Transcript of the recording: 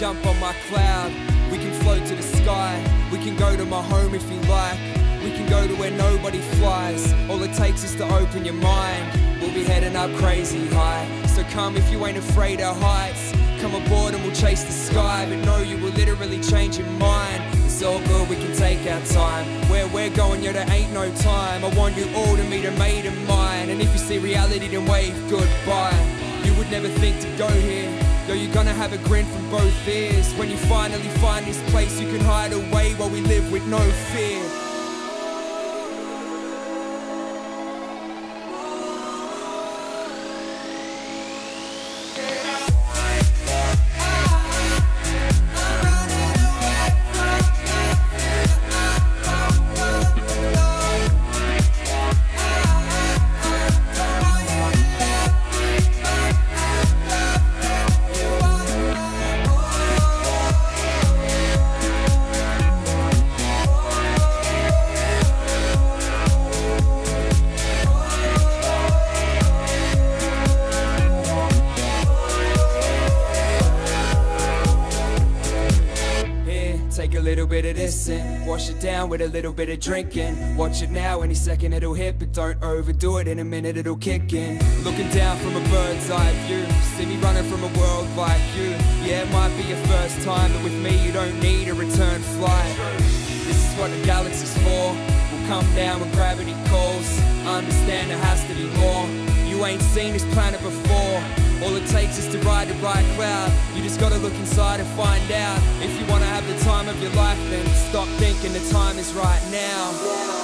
bright cloud. We can float to the sky. We can go to my home if you like. We can go to where nobody flies. All it takes is to open your mind. We'll be heading up crazy high. So come if you ain't afraid of heights. Come aboard and we'll chase the sky. But know you will literally change your mind. It's all good, we can take our time. Where we're going, yeah, there ain't no time. I want you all to meet a mate of mine. And if you see reality, then wave goodbye. You would never think to go here. Yo, you're gonna have a grin from both ears. When you finally find this place you can hide away While we live with no fear a little bit of this in Wash it down with a little bit of drinking. Watch it now, any second it'll hit But don't overdo it, in a minute it'll kick in. Looking down from a bird's eye view See me running from a world like you. Yeah, it might be your first time But with me you don't need a return flight. This is what the galaxy's for. We'll come down when gravity calls Understand there has to be more. You ain't seen this planet before all it takes is to ride the right cloud. You just gotta look inside and find out. If you wanna have the time of your life, then stop thinking the time is right now.